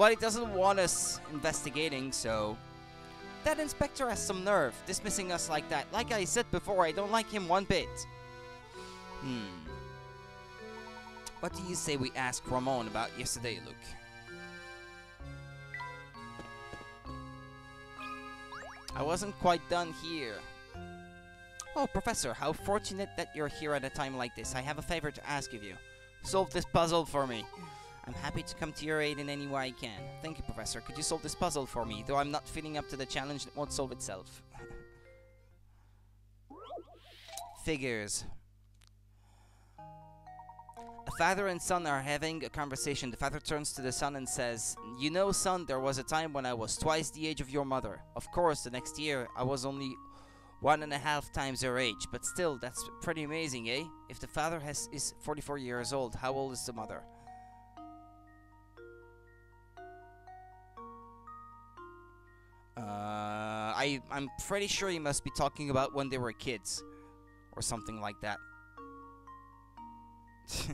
Well, he doesn't want us investigating, so... That inspector has some nerve, dismissing us like that. Like I said before, I don't like him one bit. Hmm. What do you say we ask Ramon about yesterday, Luke? I wasn't quite done here. Oh, Professor, how fortunate that you're here at a time like this. I have a favor to ask of you. Solve this puzzle for me. I'm happy to come to your aid in any way I can. Thank you, Professor. Could you solve this puzzle for me? Though I'm not feeling up to the challenge, it won't solve itself. Figures. A father and son are having a conversation. The father turns to the son and says, You know, son, there was a time when I was twice the age of your mother. Of course, the next year I was only one and a half times her age, but still, that's pretty amazing, eh? If the father has is 44 years old, how old is the mother? Uh, I I'm pretty sure he must be talking about when they were kids, or something like that.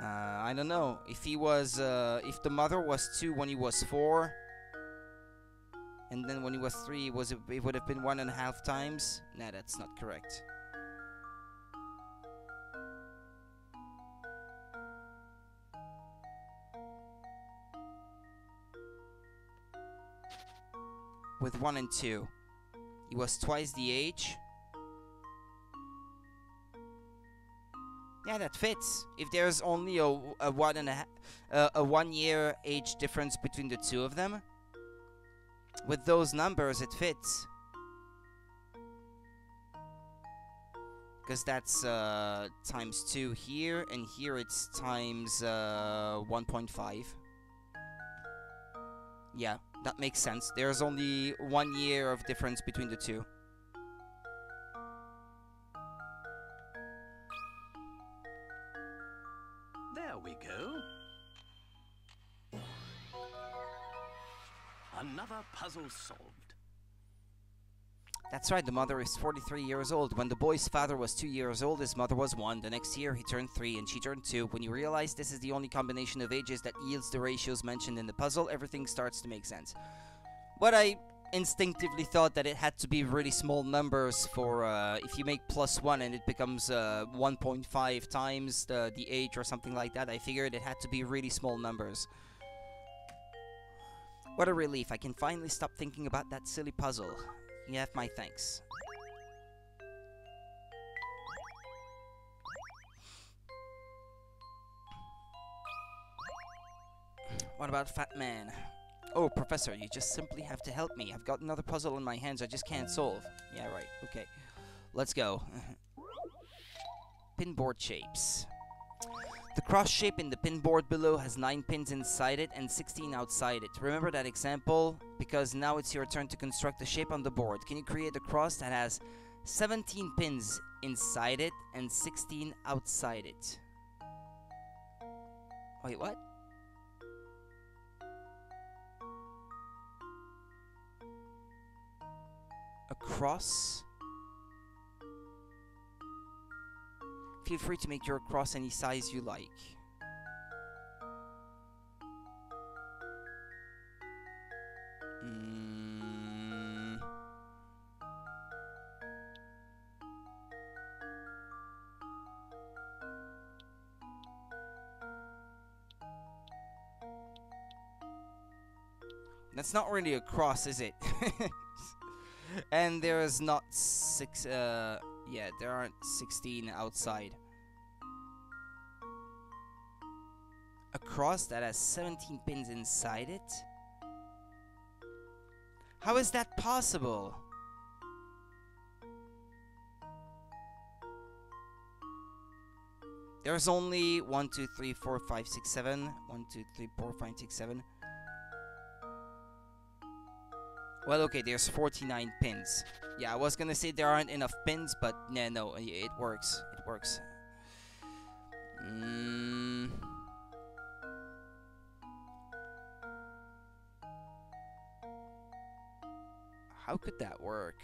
uh, I don't know if he was uh, if the mother was two when he was four, and then when he was three, was it, it would have been one and a half times? Nah, that's not correct. With 1 and 2. He was twice the age. Yeah, that fits. If there's only a, a one and a, uh, a one year age difference between the two of them, with those numbers, it fits. Because that's uh, times 2 here, and here it's times uh, 1.5. Yeah, that makes sense. There's only one year of difference between the two. There we go. Another puzzle solved. That's right, the mother is 43 years old. When the boy's father was 2 years old, his mother was 1. The next year, he turned 3 and she turned 2. When you realize this is the only combination of ages that yields the ratios mentioned in the puzzle, everything starts to make sense. But I instinctively thought that it had to be really small numbers for uh, if you make plus 1 and it becomes uh, 1.5 times the, the age or something like that. I figured it had to be really small numbers. What a relief, I can finally stop thinking about that silly puzzle. You have my thanks. What about Fat Man? Oh, Professor, you just simply have to help me. I've got another puzzle in my hands I just can't solve. Yeah, right. Okay. Let's go. Pinboard shapes. The cross shape in the pin board below has 9 pins inside it and 16 outside it. Remember that example? Because now it's your turn to construct the shape on the board. Can you create a cross that has 17 pins inside it and 16 outside it? Wait, what? A cross? Feel free to make your cross any size you like. Mm. That's not really a cross, is it? and there is not six, uh, yeah, there aren't 16 outside. A cross that has 17 pins inside it? How is that possible? There's only 1, 2, 3, 4, 5, 6, 7. 1, 2, 3, 4, 5, 6, 7. Well, okay, there's 49 pins. Yeah, I was gonna say there aren't enough pins, but nah, no, it works. It works. Mm. How could that work?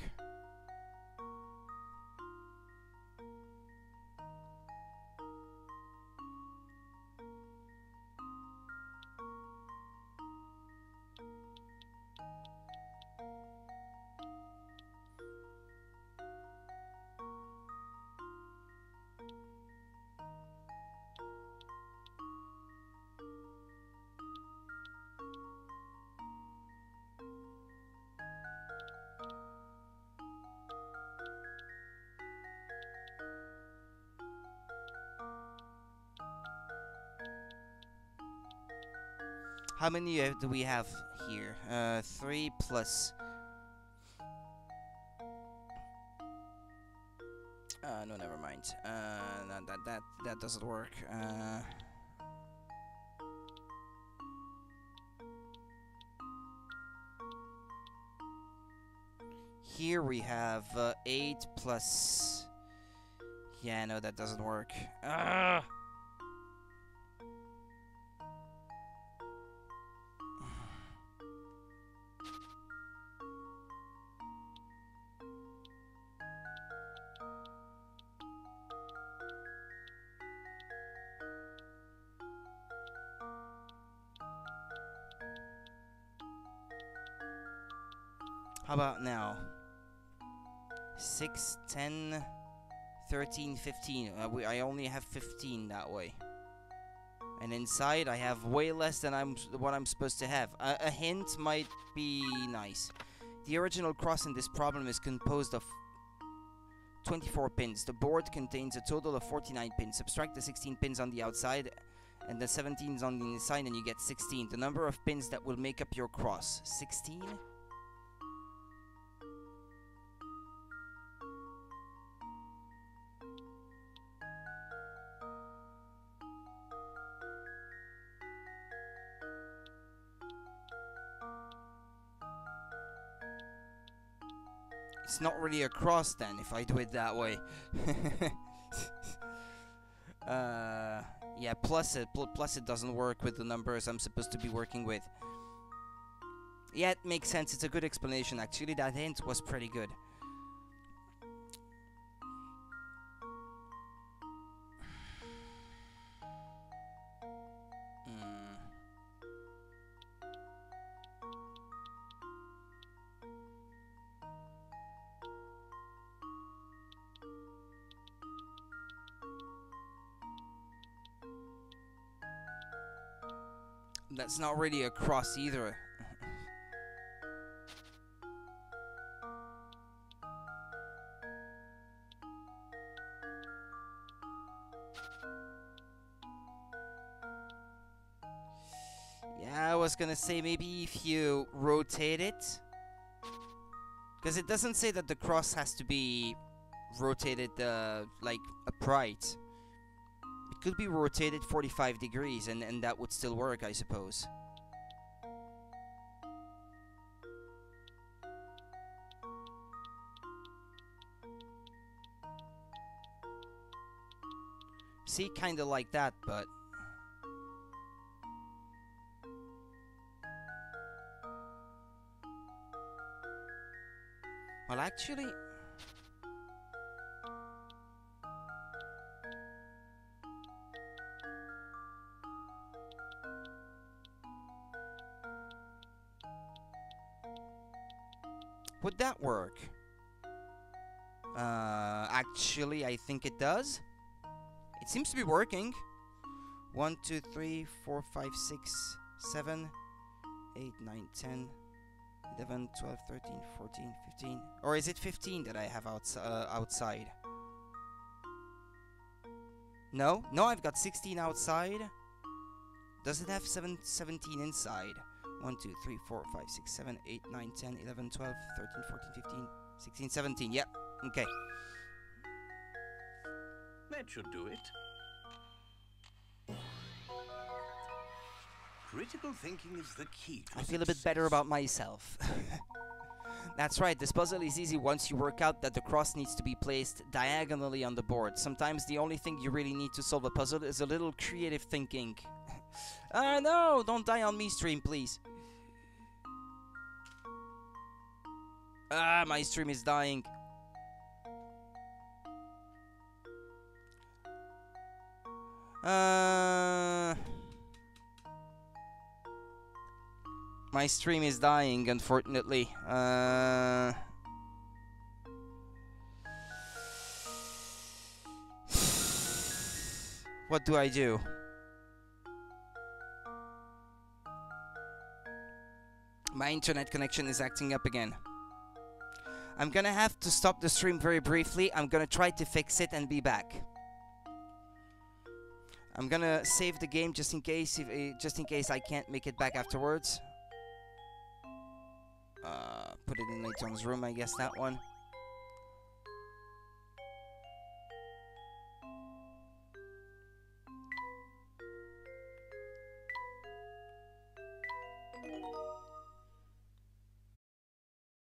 How many do we have here? Uh, three plus. Uh, no, never mind. Uh, that that that, doesn't work. Uh. Here we have uh, 8 plus... Yeah, no, that doesn't work. How about now? 6, 10, 13, 15. Uh, we, I only have 15 that way. And inside I have way less than I'm what I'm supposed to have. A, a hint might be nice. The original cross in this problem is composed of 24 pins. The board contains a total of 49 pins. Subtract the 16 pins on the outside and the 17s on the inside and you get 16. The number of pins that will make up your cross. 16? It's not really a cross then, if I do it that way. uh, yeah, plus it, pl plus it doesn't work with the numbers I'm supposed to be working with. Yeah, it makes sense. It's a good explanation. Actually, that hint was pretty good. That's not really a cross either. yeah, I was gonna say maybe if you rotate it. Because it doesn't say that the cross has to be rotated uh, like upright could be rotated 45 degrees and, and that would still work, I suppose. See, kinda like that, but... Well, actually... Would that work? Uh, actually, I think it does. It seems to be working. 1, 2, 3, 4, 5, 6, 7, 8, 9, 10, 11, 12, 13, 14, 15. Or is it 15 that I have outs uh, outside? No? No, I've got 16 outside. Does it have seven, 17 inside? 1, 2, 3, 4, 5, 6, 7, 8, 9, 10, 11, 12, 13, 14, 15, 16, 17. Yep. Okay. That should do it. Critical thinking is the key I feel a bit better about myself. That's right, this puzzle is easy once you work out that the cross needs to be placed diagonally on the board. Sometimes the only thing you really need to solve a puzzle is a little creative thinking. Ah, uh, no! Don't die on me, stream, please. Ah, my stream is dying. Uh, my stream is dying, unfortunately. Uh, what do I do? My internet connection is acting up again. I'm gonna have to stop the stream very briefly. I'm gonna try to fix it and be back. I'm gonna save the game just in case, if, uh, just in case I can't make it back afterwards. Uh, put it in Layton's room, I guess that one.